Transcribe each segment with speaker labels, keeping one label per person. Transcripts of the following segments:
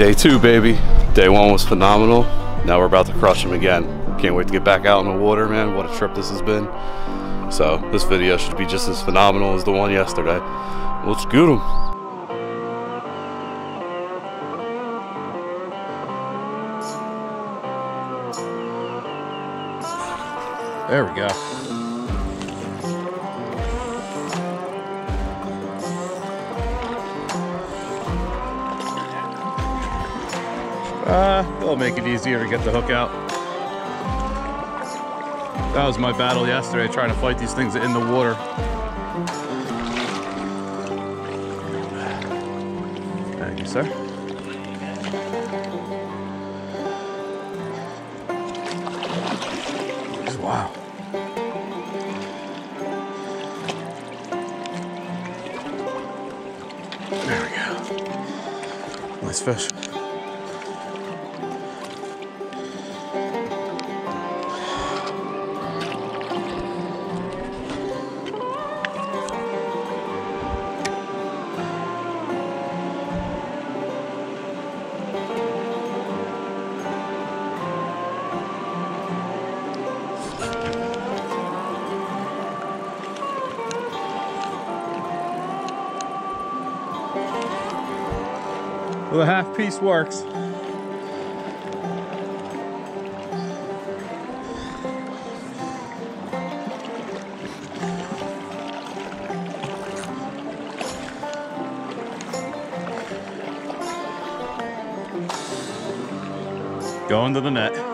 Speaker 1: Day two, baby. Day one was phenomenal. Now we're about to crush them again. Can't wait to get back out in the water, man. What a trip this has been. So this video should be just as phenomenal as the one yesterday. Let's get them. There we go. Uh, it'll make it easier to get the hook out. That was my battle yesterday, trying to fight these things in the water. Thank you, sir. Wow. There we go. Nice fish. The half piece works. Going to the net.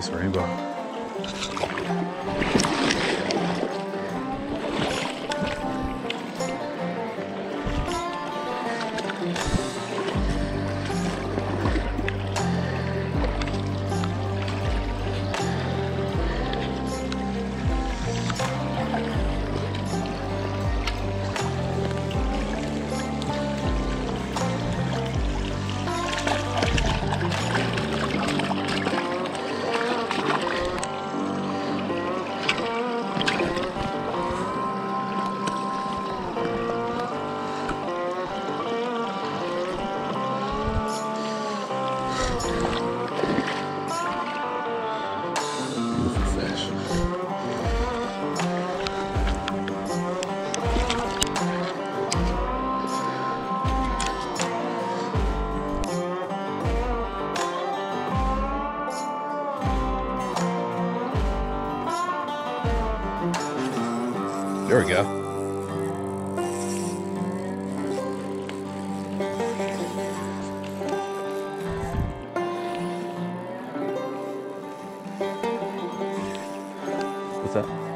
Speaker 1: Nice rainbow. There we go. صح.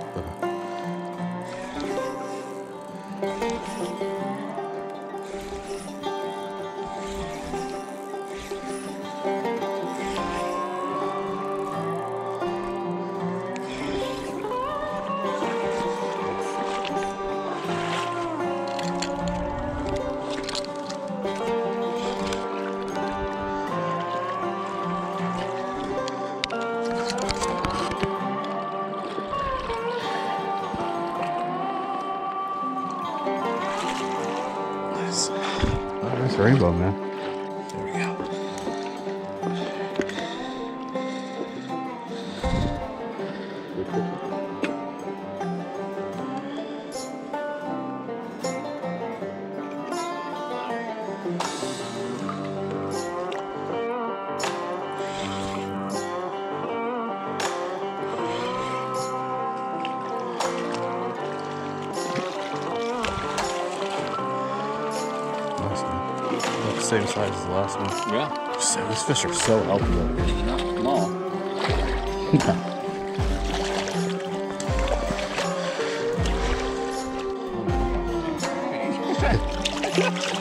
Speaker 1: Oh, rainbow, man. Same size as the last one.
Speaker 2: Yeah.
Speaker 1: So, these fish are so healthy.
Speaker 2: Not small.